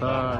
thôi